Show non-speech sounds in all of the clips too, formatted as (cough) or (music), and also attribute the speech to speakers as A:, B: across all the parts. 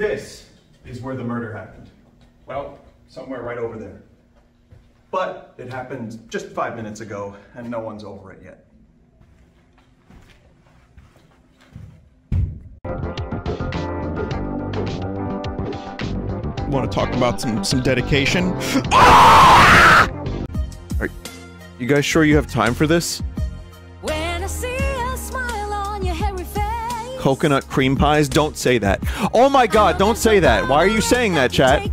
A: This is where the murder happened. Well, somewhere right over there. But it happened just five minutes ago, and no one's over it yet.
B: Want to talk about some some dedication? Ah! (laughs) Are you guys sure you have time for this? Coconut cream pies? Don't say that. Oh my god, don't say that. Why are you saying that, chat? Is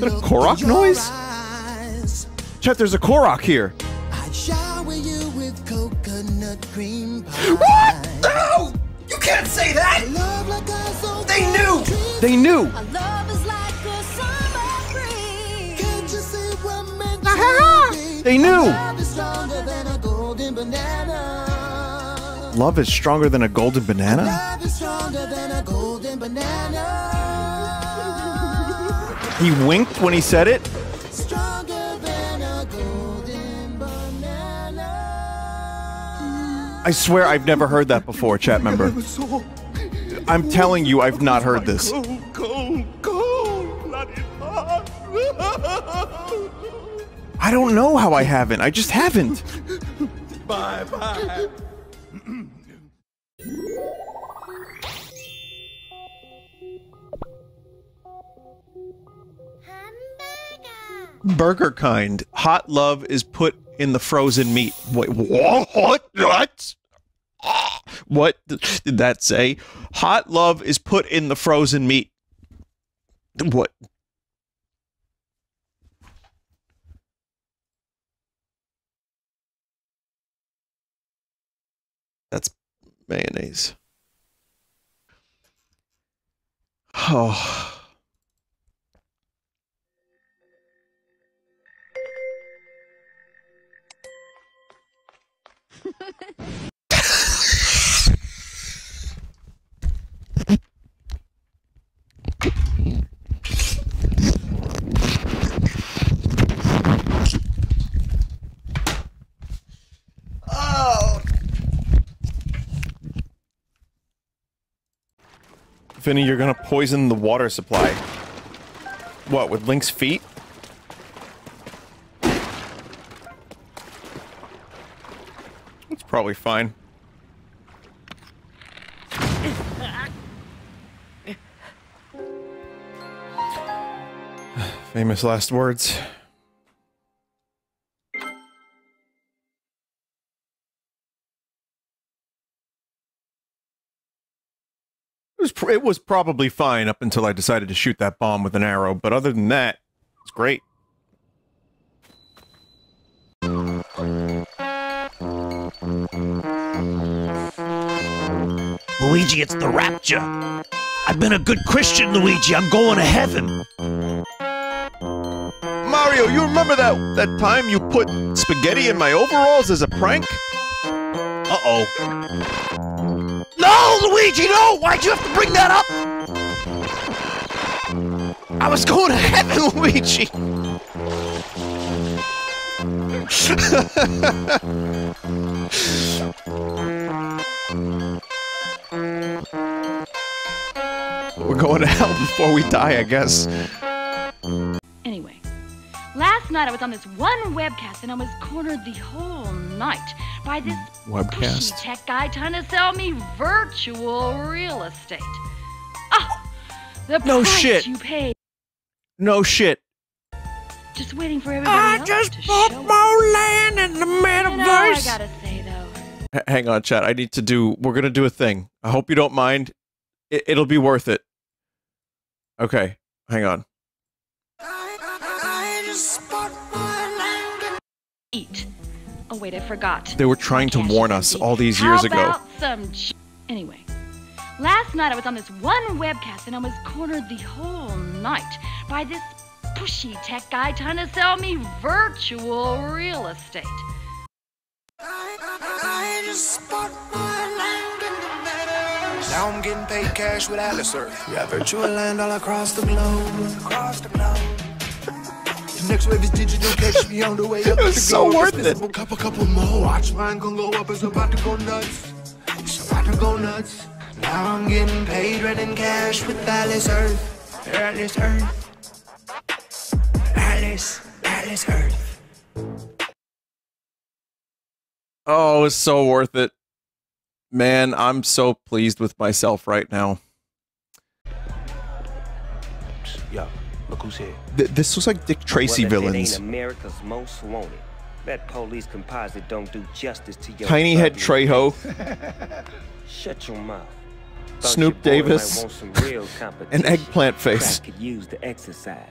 B: that a Korok noise? Chat, there's a Korok here. What? No! You can't say that! They knew! They knew! They knew! Love is stronger than a golden banana? He winked when he said it? I swear I've never heard that before, chat member. I'm telling you, I've not heard this. I don't know how I haven't. I just haven't.
C: Bye bye.
B: Burger kind. Hot love is put in the frozen meat. Wait, what? What? What did that say? Hot love is put in the frozen meat. What? That's mayonnaise. Oh. (laughs) You're gonna poison the water supply. What, with Link's feet? It's probably fine. (sighs) Famous last words. It was, pr- it was probably fine up until I decided to shoot that bomb with an arrow, but other than that, it's great.
D: Luigi, it's the rapture. I've been a good Christian, Luigi. I'm going to heaven.
B: Mario, you remember that that time you put spaghetti in my overalls as a prank?
D: Uh-oh. No, Luigi, no! Why'd you have to bring that up? I was going to heaven, (laughs) Luigi. (laughs)
B: We're going to hell before we die, I guess.
E: Anyway, last night I was on this one webcast and I was cornered the whole night by this
B: Webcast?
E: pushy tech guy trying to sell me virtual real estate. Ah, the
B: No
E: price
B: shit.
E: you paid.
B: No shit.
E: Just waiting for everybody else to
D: bought
E: show
D: more land in the
E: You know, I gotta say though,
B: H- hang on, chat. I need to do. We're gonna do a thing. I hope you don't mind. It- it'll be worth it. Okay, hang on.
E: Eat. Oh wait, I forgot.
B: They were trying to warn us all these years
E: How
B: ago.
E: some ch- anyway, last night I was on this one webcast and I was cornered the whole night by this pushy tech guy trying to sell me virtual real estate.
F: Now I'm getting paid cash with Atlas Earth. We have virtual land all across the globe. Across the globe. The next wave is digital, catch me on the way up.
B: It was
F: the
B: so
F: globe.
B: worth
F: Let's
B: it.
F: Couple, couple more. Watch mine gon' go up, it's about to go nuts. It's about to go nuts. Now I'm getting paid, running cash with Alice Earth. Alice Earth. Alice, Alice Earth.
B: Oh, it's so worth it. Man, I'm so pleased with myself right now.
G: Look who's here.
B: Th- this looks like Dick Tracy
G: well,
B: villains.
G: ain't America's most wanted. That police composite don't do justice to your
B: Tiny head Trejo. (laughs) (laughs)
G: Shut your mouth. Thought
B: Snoop
G: your
B: Davis.
G: some real (laughs)
B: An eggplant face.
G: Crack could use the exercise.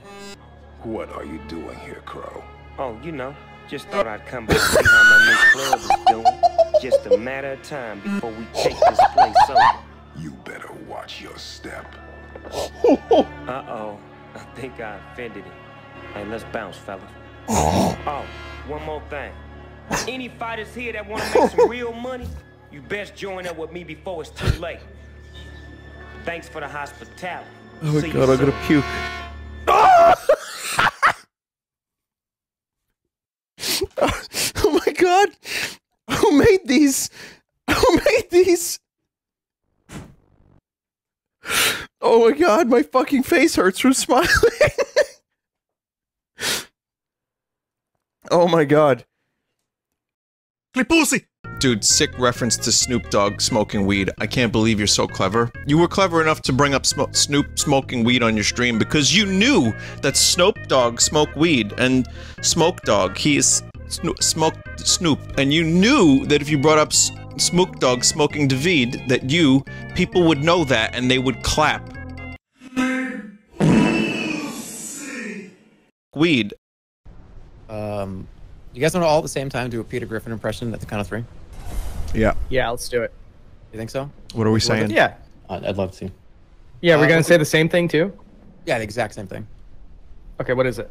C: What are you doing here, Crow?
G: Oh, you know, just thought I'd come by and see how my new club is doing. Just a matter of time before we take this place over.
C: You better watch your step.
G: Uh-oh, I think I offended him. Hey, let's bounce, fellas. (gasps) Oh, one more thing. Any fighters here that want to make some real money, you best join up with me before it's too late. Thanks for the hospitality.
B: Oh my
G: See
B: god, I'm gonna puke. (laughs) oh my god! Who made these? Who made these? Oh my god, my fucking face hurts from smiling. (laughs) oh my god.
A: Clipusi!
B: Dude, sick reference to Snoop Dogg smoking weed. I can't believe you're so clever. You were clever enough to bring up Smo- Snoop smoking weed on your stream because you knew that Snoop Dogg smoked weed and Smoke Dogg, he is Snoop, smoked Snoop. And you knew that if you brought up S- Smoke Dogg smoking David, that you, people would know that and they would clap. Weed.
H: Um, you guys want to all at the same time do a Peter Griffin impression at the count of three?
B: Yeah.
I: Yeah, let's do it.
H: You think so?
B: What are we saying?
I: Yeah.
H: I'd, I'd love to. See.
I: Yeah, we're
H: Uh,
I: gonna say the same thing too.
H: Yeah, the exact same thing.
I: Okay, what is it?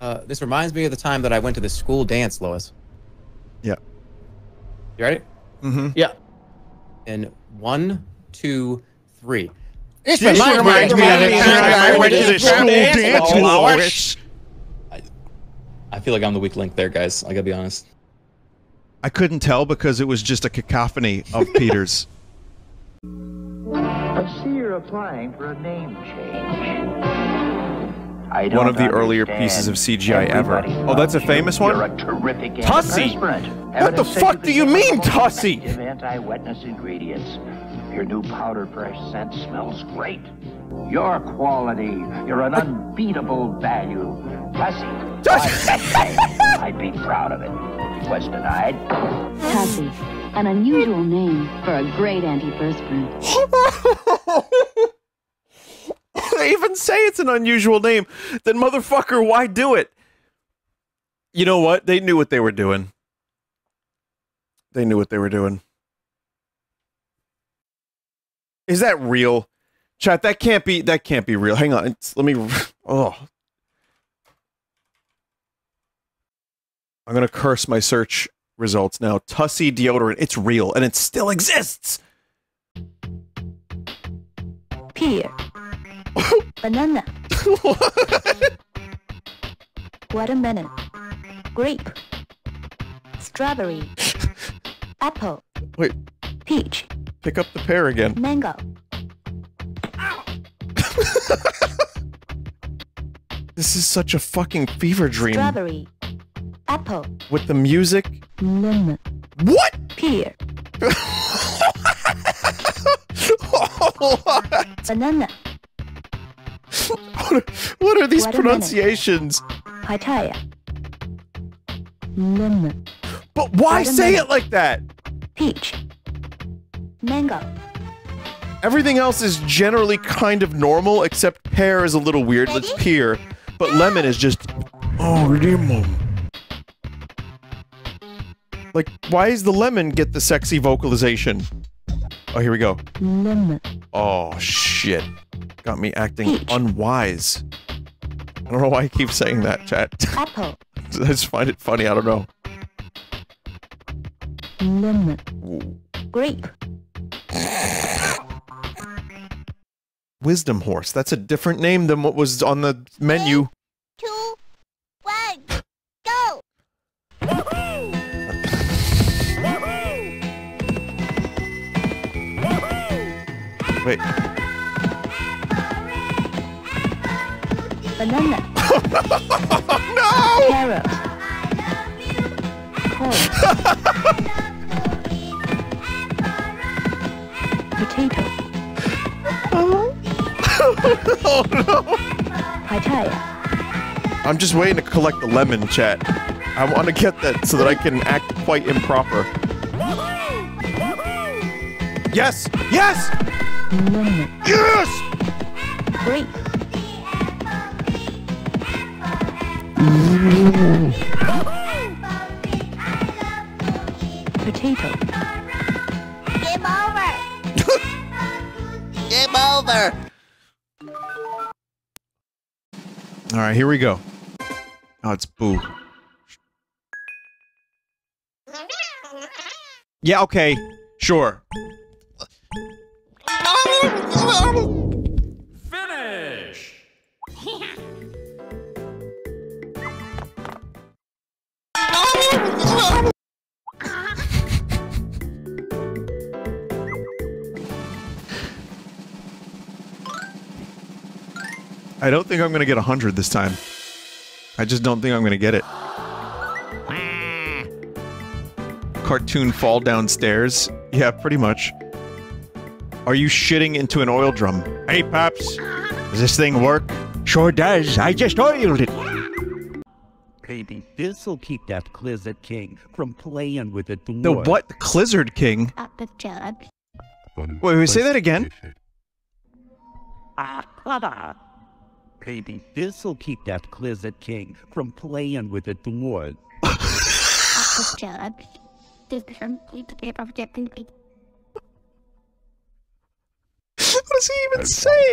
H: Uh, this reminds me of the time that I went to the school dance, Lois.
B: Yeah.
H: You ready?
B: Mm-hmm.
I: Yeah.
H: In one, two, three.
B: This reminds me of the time I went to the school dance, Lois.
J: I feel like I'm the weak link there, guys. I gotta be honest.
B: I couldn't tell because it was just a cacophony of (laughs) Peters.
K: I see you're applying for a name change. I
B: One of the earlier pieces of CGI ever. Oh, that's a
K: loves you.
B: famous one?
K: You're a terrific
B: Tussie!
K: antiperspirant.
B: What the fuck do you mean,
K: get the most
B: Tussie?
K: Anti-wetness ingredients. Your new powder fresh scent smells great. Your quality, you're an unbeatable value. Tussie. Tussie! I'd be proud of it. Was denied.
L: Tussie, an unusual name for a great antiperspirant. (laughs)
B: they even say it's an unusual name. Then, motherfucker, why do it? You know what? They knew what they were doing. They knew what they were doing. Is that real? Chat, that can't be that can't be real. Hang on. Let me oh. I'm going to curse my search results now. Tussie deodorant. It's real and it still exists.
L: Pear. Banana. (laughs) Watermelon. Grape. Strawberry. (laughs) Apple.
B: Wait,
L: Peach.
B: pick up the pear again.
L: Mango. (laughs)
B: This is such a fucking fever dream
L: Strawberry. Apple.
B: with the music.
L: Lemon.
B: What?
L: Pear. Banana.
B: What are these
L: Watermelon.
B: pronunciations?
L: Papaya. Lemon.
B: But why say it like that?
L: Peach. Mango.
B: Everything else is generally kind of normal, except pear is a little weird. Let's pear. But lemon is just. Oh, lemon. Like, why does the lemon get the sexy vocalization? Oh, here we go.
L: Lemon.
B: Oh, shit got me acting Peach. unwise. I don't know why I keep saying that, chat. (laughs)
L: Apple.
B: I just find it funny. I don't know.
L: Lemon. Grape.
B: Wisdom horse. That's a different name than what was on the menu.
L: Three, two, one, go. Woohoo! Woohoo!
B: Wait.
L: Banana. (laughs)
B: no!
L: Carrot. Corn. Potato. (laughs)
B: oh no!
L: Papaya.
B: I'm just waiting to collect the lemon, chat. I want to get that so that I can act quite improper. Yes! Yes!
L: Lemon.
B: Yes!
L: Grape. Potato.
M: Game over. (laughs)
B: Game over. All right, here we go. Oh, it's Boo. Yeah, okay. Sure. (laughs) I don't think I'm gonna get a 100 this time. I just don't think I'm gonna get it. Cartoon fall downstairs? Yeah, pretty much. Are you shitting into an oil drum? Hey, Pops. Does this thing work?
D: Sure does. I just oiled it. Baby, this'll keep that Clizzard King from playing with it
B: The what? The Clizzard King?
M: Up the judge.
B: Wait, wait, say that again?
D: Ah, Clara. Baby, this'll keep that Clizzard King from playing with it more.
M: Up the judge. This is
B: What does he even say?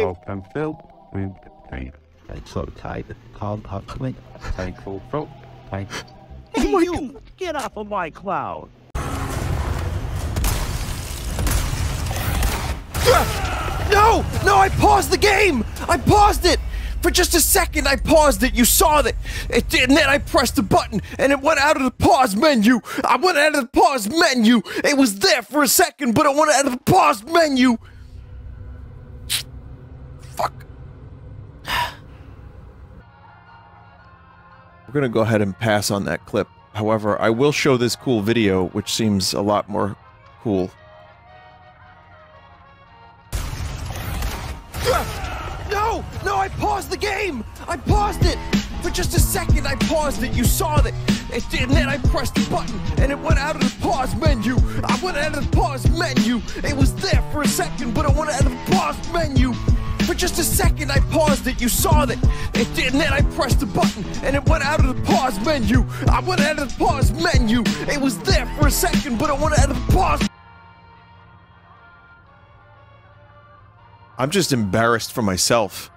N: I'm filled with pain. I'm so tight, can't hug me. Thankful for thank
D: Hey, you! Get off of my cloud!
B: No! No, I paused the game! I paused it! For just a second, I paused it. You saw that. It and then I pressed the button, and it went out of the pause menu. I went out of the pause menu. It was there for a second, but it went out of the pause menu. We're gonna go ahead and pass on that clip. However, I will show this cool video, which seems a lot more cool. No! No, I paused the game! I paused it! For just a second, I paused it. You saw that. It and then I pressed the button, and it went out of the pause menu. I went out of the pause menu. It was there for a second, but it went out of the pause menu. For just a second, I paused it. You saw that. It did, and then I pressed the button, and it went out of the pause menu. I went out of the pause menu. It was there for a second, but I went out of the pause. I'm just embarrassed for myself.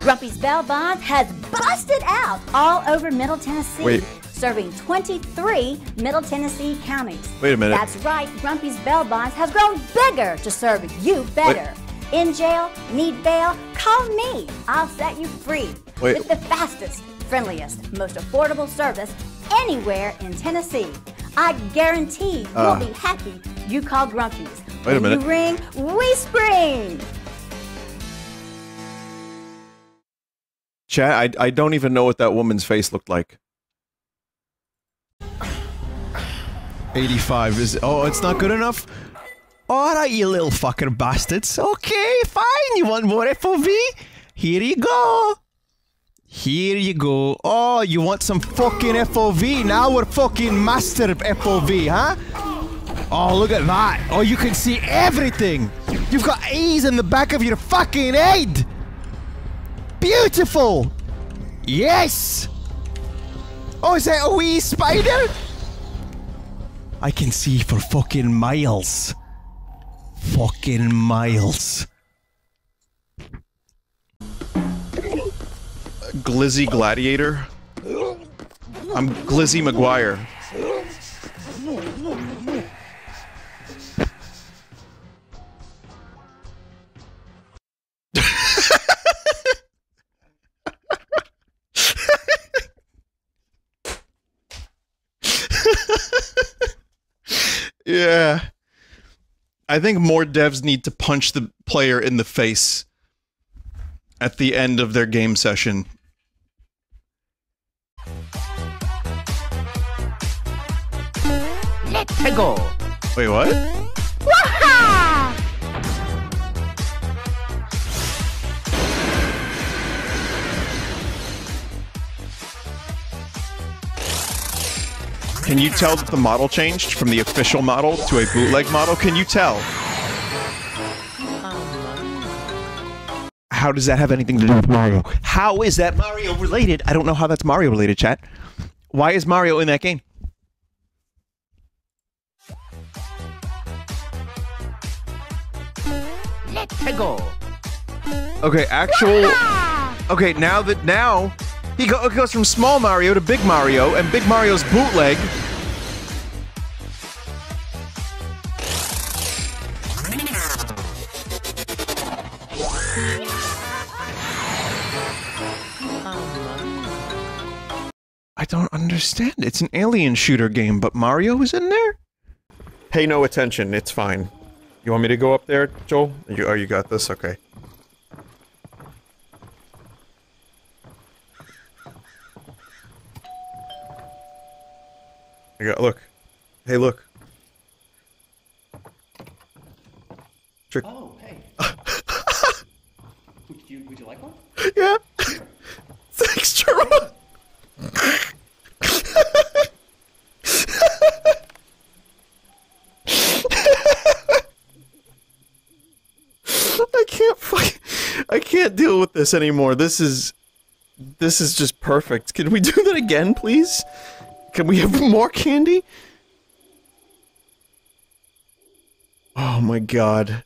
O: Grumpy's Bail Bonds has busted out all over Middle Tennessee,
B: Wait.
O: serving 23 Middle Tennessee counties.
B: Wait a minute.
O: That's right, Grumpy's Bail Bonds has grown bigger to serve you better. In jail, need bail, call me. I'll set you free
B: Wait.
O: with the fastest, friendliest, most affordable service anywhere in Tennessee. I guarantee
B: Uh.
O: you'll be happy you call Grumpy's.
B: Wait a minute.
O: you ring, we spring.
B: Chat, I, I don't even know what that woman's face looked like. 85 is. Oh, it's not good enough?
D: Alright, you little fucking bastards. Okay, fine. You want more FOV? Here you go. Here you go. Oh, you want some fucking FOV? Now we're fucking master of FOV, huh? Oh, look at that. Oh, you can see everything. You've got eyes in the back of your fucking head. Beautiful. Yes. Oh, is that a wee spider? I can see for fucking miles. Fucking miles.
B: Glizzy Gladiator? I'm Glizzy McGuire. (laughs) yeah. I think more devs need to punch the player in the face at the end of their game session.
K: Let's go.
B: Wait, what? Can you tell that the model changed from the official model to a bootleg model? Can you tell? How does that have anything to do with Mario? How is that Mario related? I don't know how that's Mario related, chat. Why is Mario in that game?
K: Let's go.
B: Okay, actual. Okay, now that now he go, it goes from small Mario to big Mario, and big Mario's bootleg. I don't understand. It's an alien shooter game, but Mario is in there? Pay no attention. It's fine. You want me to go up there, Joel? You, oh, you got this? Okay. I got, look. Hey, look. Trick.
J: Oh, hey. (laughs) would, you, would you like one?
B: Yeah. (laughs) Thanks, Jerome. I can't fucking, I can't deal with this anymore. This is, this is just perfect. Can we do that again, please? Can we have (laughs) more candy? Oh my god.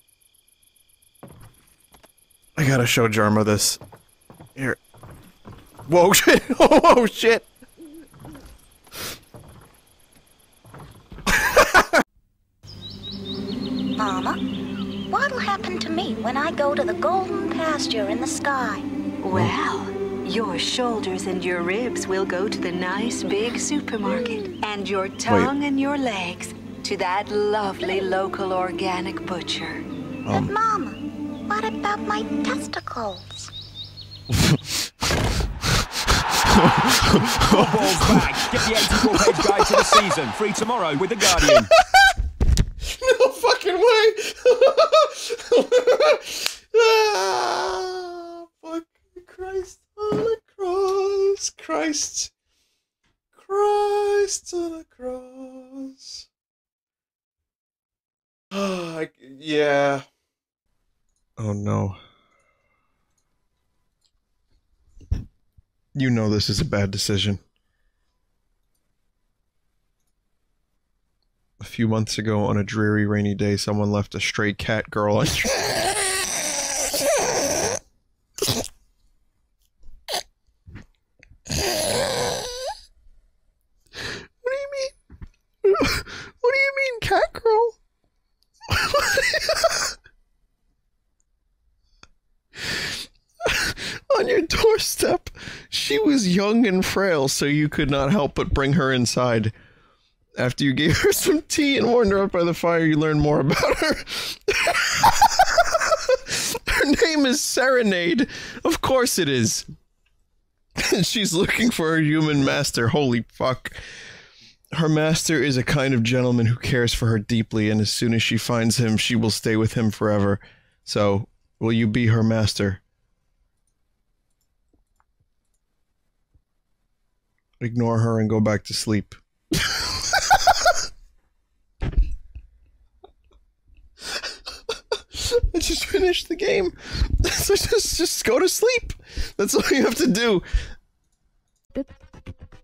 B: I gotta show Jerma this. Here. Whoa, (laughs) shit! Oh, shit!
P: Mama, what'll happen to me when I go to the golden pasture in the sky?
Q: Well, your shoulders and your ribs will go to the nice big supermarket, and your tongue and your legs to that lovely local organic butcher.
P: But Mama, what about my testicles?
R: Balls back. Get the 84 page guide to the season. Free tomorrow with The Guardian. (laughs)
B: No fucking way! (laughs) ah, fuck Christ on the cross. Christ. Christ on the cross. (sighs) Ah, yeah. Oh no. You know this is a bad decision. A few months ago, on a dreary rainy day, someone left a stray cat girl on. (laughs) (laughs) What do you mean? What do you mean, cat girl? On your doorstep, she was young and frail, so you could not help but bring her inside. After you gave her (laughs) some tea and warmed her up by the fire, you learned more about her. (laughs) her name is Serenade. Of course it is. And (laughs) She's looking for her human master. Holy fuck. Her master is a kind of gentleman who cares for her deeply, and as soon as she finds him, she will stay with him forever. So, will you be her master? Ignore her and go back to sleep. I just finished the game. (laughs) So just just go to sleep. That's all you have to do.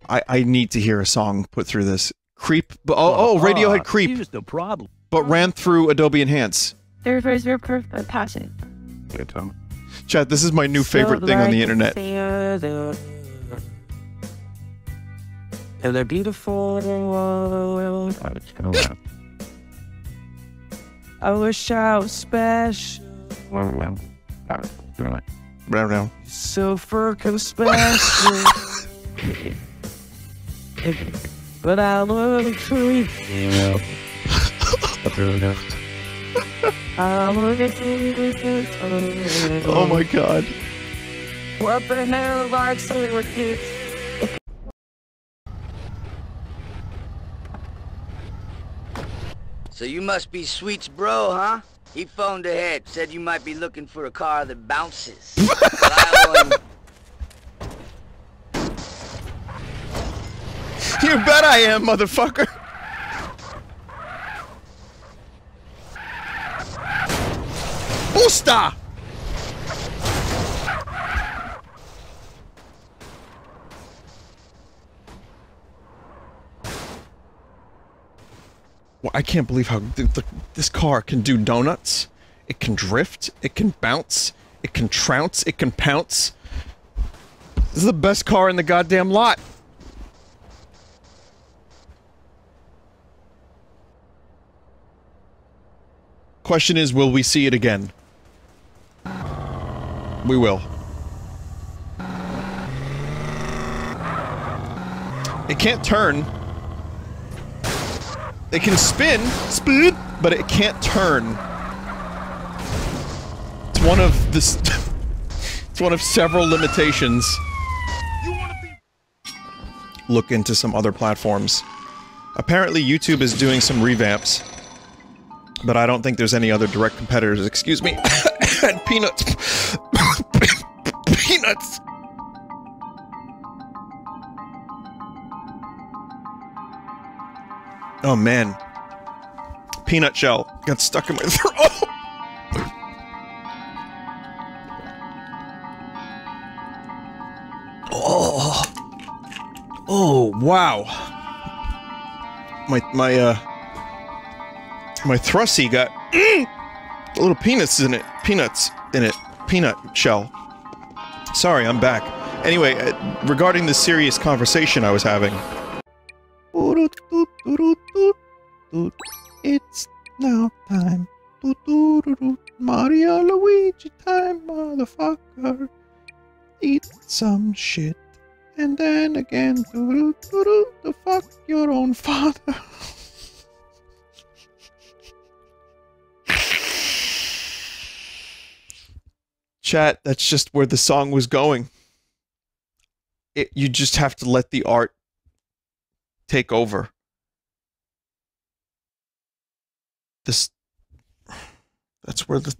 B: I I need to hear a song put through this. Creep. Oh, oh ah, Radiohead Creep.
R: Here's the problem.
B: But ran through Adobe Enhance.
S: There was your perfect passion.
B: Chat, this is my new favorite thing on the internet.
R: And they're beautiful. (laughs) I wish I was special.
B: Round round.
R: So fucking special. but I love a creep.
B: Oh my god.
S: What the hell, like, so with you?
T: So you must be Sweet's bro, huh? He phoned ahead, said you might be looking for a car that bounces. (laughs)
B: You bet I am, motherfucker. Booster! Well, I can't believe how th th this car can do donuts. It can drift. It can bounce. It can trounce. It can pounce. This is the best car in the goddamn lot. Question is, will we see it again? We will. It can't turn. It can spin, spin, but it can't turn. It's one of this. (laughs) it's one of several limitations. Look into some other platforms. Apparently, YouTube is doing some revamps, but I don't think there's any other direct competitors. Excuse me. and (coughs) peanuts. (coughs) peanuts. Oh man. Peanut shell got stuck in my (laughs) throat. Oh. Oh, wow. My my uh my thrussy got (clears throat) little peanuts in it. Peanuts in it. Peanut shell. Sorry, I'm back. Anyway, uh, regarding the serious conversation I was having. It's now time. To do Mario Luigi time, motherfucker. Eat some shit. And then again, to fuck your own father. (laughs) Chat, that's just where the song was going. It, you just have to let the art take over. This that's where the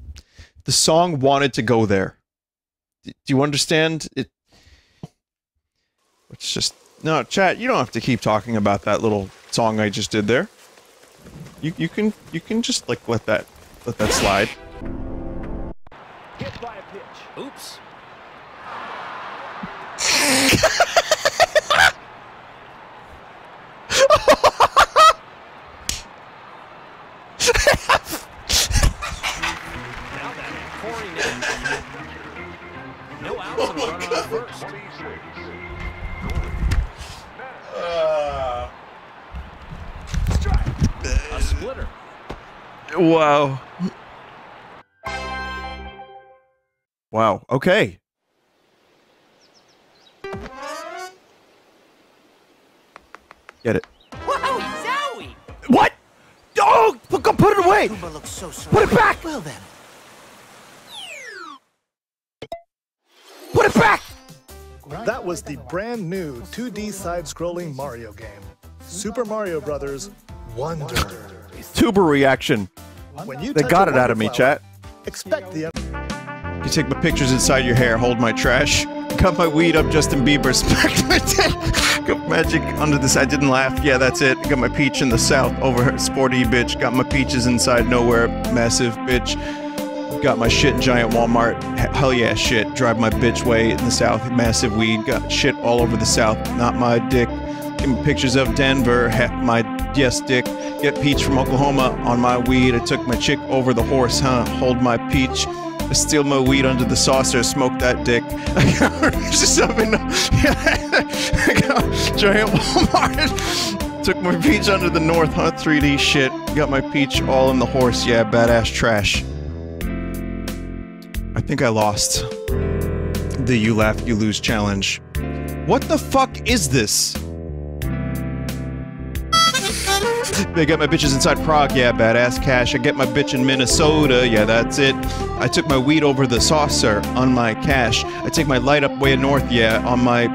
B: the song wanted to go there. Do you understand? It It's just no, chat, you don't have to keep talking about that little song I just did there. You you can you can just like let that let that slide.
R: Hit by a pitch. Oops. now that pouring in. No outs a run on first. A splitter.
B: Wow. Wow. Okay. Get it.
U: Wowie zowie!
B: What? Oh, put, go put it away. Put it back.
U: Well then.
B: Put it back.
V: That was the brand new 2D side-scrolling Mario game, Super Mario Brothers Wonder.
B: Tuber reaction.
V: When you
B: They got it out of me,
V: wonder
B: chat.
V: flower, Expect the
B: You take my pictures inside your hair, hold my trash. Cut my weed up, Justin Bieber. Dick. (laughs) Got magic under this. I didn't laugh. Yeah, that's it. Got my peach in the south over her. Sporty bitch. Got my peaches inside nowhere. Massive bitch. Got my shit giant Walmart. Hell yeah, shit. Drive my bitch way in the south. Massive weed. Got shit all over the south. Not my dick. Give me pictures of Denver. Heck, my yes dick. Get peach from Oklahoma on my weed. I took my chick over the horse, huh? Hold my peach. Steal my weed under the saucer. Smoke that dick. I got just up in giant Walmart. Took my peach under the north, huh? 3D shit. Got my peach all in the horse. Yeah, badass trash. I think I lost the you laugh, you lose challenge. What the fuck is this? I got my bitches inside Prague, yeah, badass cash. I get my bitch in Minnesota, yeah, that's it. I took my weed over the saucer on my cash. I take my light up way north, yeah, on my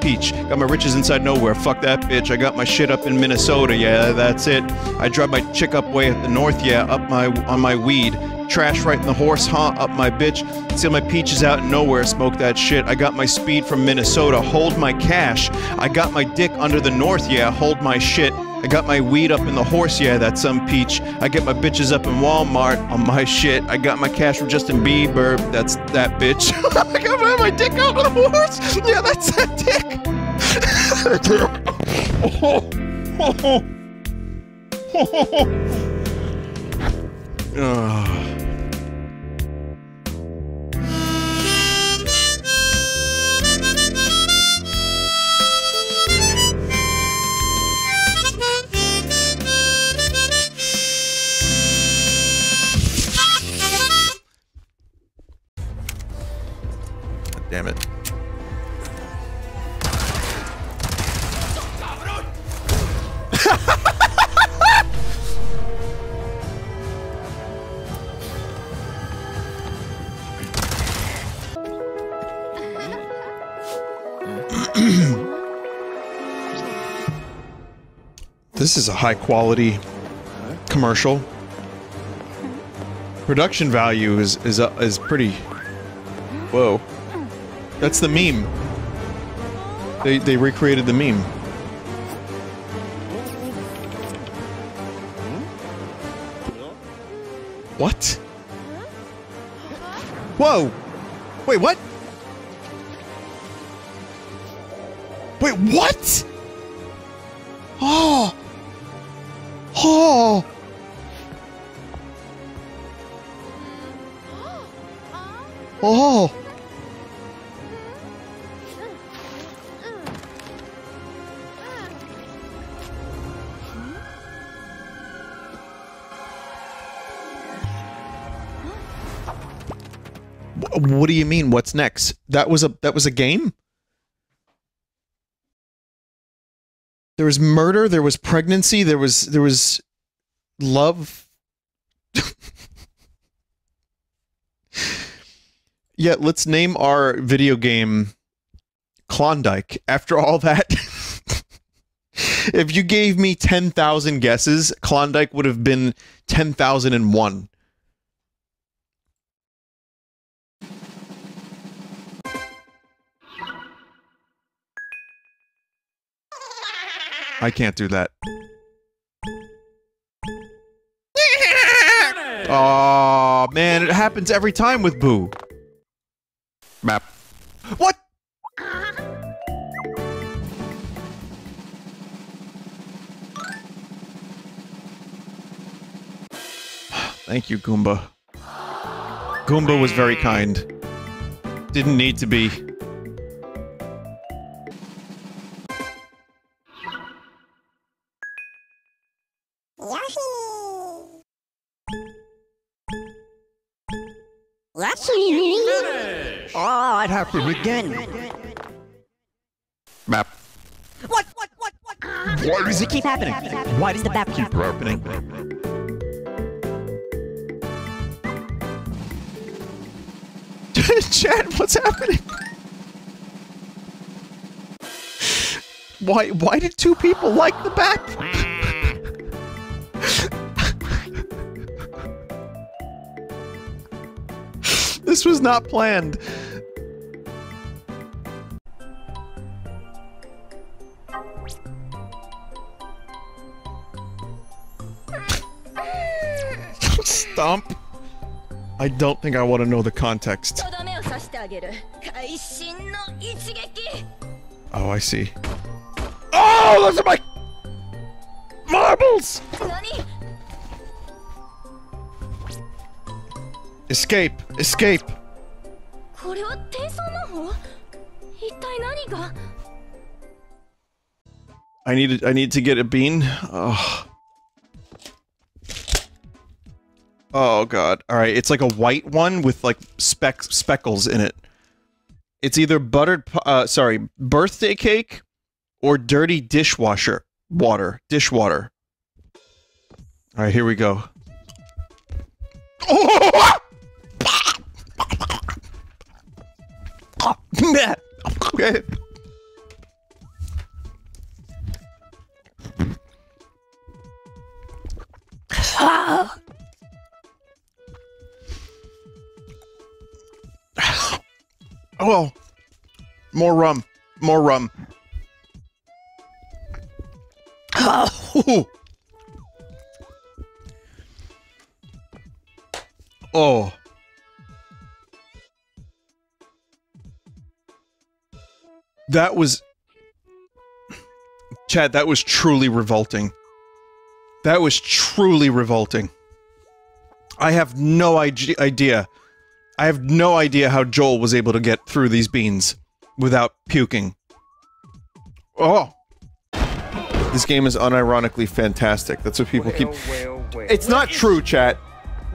B: peach. Got my riches inside nowhere, fuck that bitch. I got my shit up in Minnesota, yeah, that's it. I drive my chick up way at the north, yeah, up my on my weed. Trash right in the horse, huh? Up my bitch. Steal my peaches out in nowhere, smoke that shit. I got my speed from Minnesota, hold my cash. I got my dick under the north, yeah, hold my shit. I got my weed up in the horse, yeah, that's some peach. I get my bitches up in Walmart on my shit. I got my cash from Justin Bieber, that's that bitch. (laughs) I got my, my dick out on the horse, yeah, that's that dick. Damn (laughs) (laughs) ah. This is a high quality commercial. Production value is is uh, is pretty. Whoa, that's the meme. They they recreated the meme. What? Whoa! Wait, what? Wait, what? Oh! Oh! Oh! What do you mean? What's next? That was a that was a game. there was murder, there was pregnancy, there was there was love. (laughs) yeah, let's name our video game Klondike after all that. (laughs) if you gave me 10,000 guesses, Klondike would have been 10,001 I can't do that. Oh man, it happens every time with Boo. Map. What? (sighs) Thank you, Goomba. Goomba was very kind. Didn't need to be.
D: To begin.
B: Map.
S: What? What? What? What?
D: Why does it keep happening? Why does the map keep happening? (laughs)
B: Chad, what's happening? Why why did two people like the back? (laughs) this was not planned. I don't think I want to know the context. Oh, I see. Oh, those are my marbles! Escape! Escape! I need I need to get a bean. Oh god. All right, it's like a white one with like speck speckles in it. It's either buttered uh sorry, birthday cake or dirty dishwasher water, dishwater. All right, here we go. Okay. (laughs) Oh, more rum, more rum. (laughs) Oh. That was Chad, that was truly revolting. That was truly revolting. I have no idea. I have no idea how Joel was able to get through these beans without puking. Oh. This game is unironically fantastic. That's what people keep.
G: Well, well.
B: It's not true, chat.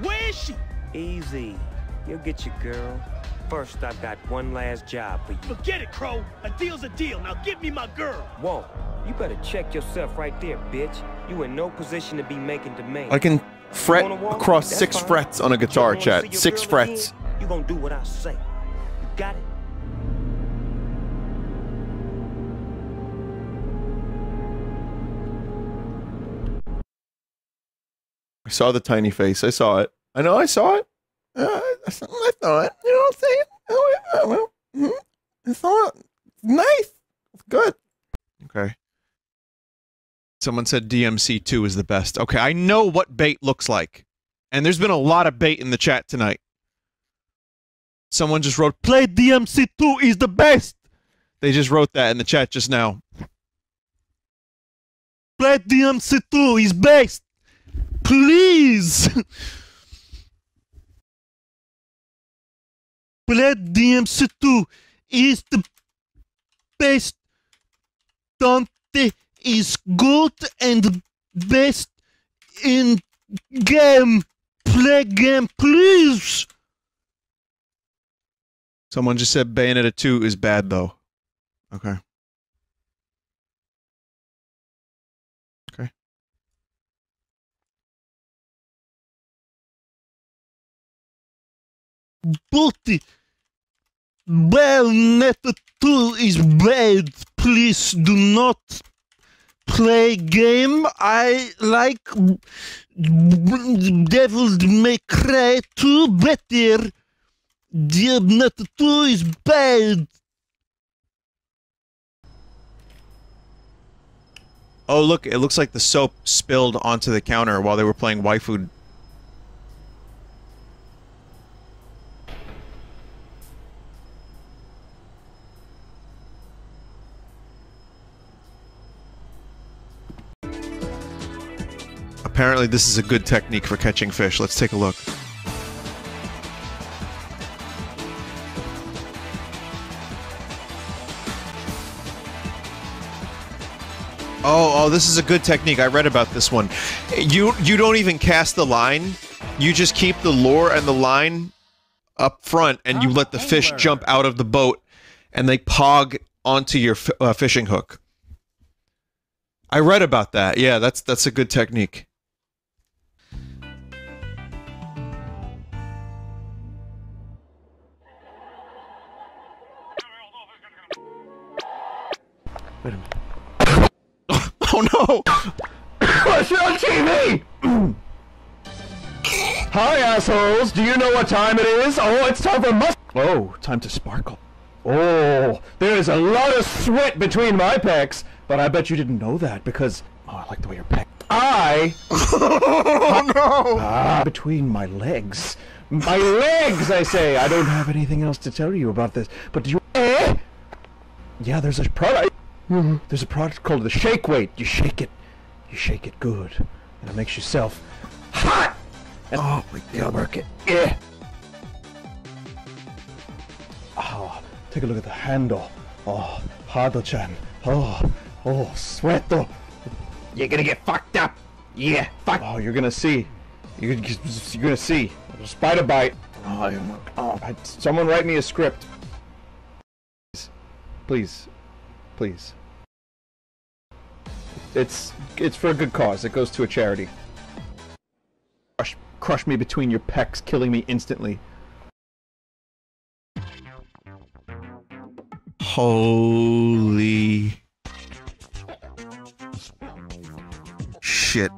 G: Where is she? Easy. You'll get your girl. First, I've got one last job for you.
R: Forget it, Crow. A deal's a deal. Now give me my girl.
G: Whoa, you better check yourself right there, bitch. You in no position to be making demands.
B: I can fret
G: You wanna walk?
B: across
G: That's
B: six
G: fine.
B: frets on a guitar, chat. Six frets.
G: again? You gonna do what I say. You got it?
B: I saw the tiny face. I saw it. I know I saw it. Uh, I saw it. You know what I'm saying? Oh, yeah, well, mhm. I saw it. Nice. It's good. Okay. Someone said DMC2 is the best. Okay, I know what bait looks like. And there's been a lot of bait in the chat tonight. Someone just wrote, play DMC2 is the best. They just wrote that in the chat just now. Play DMC2 is best. Please. (laughs) Play DMC2 is the best. Dante is good and best in game. Play game, please. Someone just said Bayonetta 2 is bad, though. Okay. Okay. But Bayonetta 2 is bad. Please do not play game. I like Devil May Cry 2 better. Bayonetta 2 is bad. Oh, look, it looks like the soap spilled onto the counter while they were playing Waifu. Apparently, this is a good technique for catching fish. Let's take a look. Oh, oh, this is a good technique. I read about this one. You you don't even cast the line. You just keep the lure and the line up front, and you let the fish jump out of the boat, and they pog onto your f- uh, fishing hook. I read about that. Yeah, that's that's a good technique. Wait a minute. Oh no!
R: What's on TV? Hi, assholes. Do you know what time it is? Oh, it's time for must.
B: Oh, time to sparkle.
R: Oh, there's a lot of sweat between my pecs, but I bet you didn't know that because. Oh, I like the way your peck. I. (laughs)
B: oh no!
R: Ah, between my legs. My legs, I say. I don't have anything else to tell you about this, but do you. Eh? Yeah, there's a product. Mm-hmm. There's a product called the Shake Weight. You shake it, you shake it good, and it makes yourself hot. And oh my God! Work it. Yeah. Oh, take a look at the handle. Oh, Hado-chan. Oh, oh, sweato. You're gonna get fucked up. Yeah, fuck. Oh, you're gonna see. You're, you're gonna see. Spider bite. Oh, oh, someone write me a script. Please, please. It's it's for a good cause. It goes to a charity.
B: Crush, crush me between your pecs, killing me instantly.
W: Holy shit.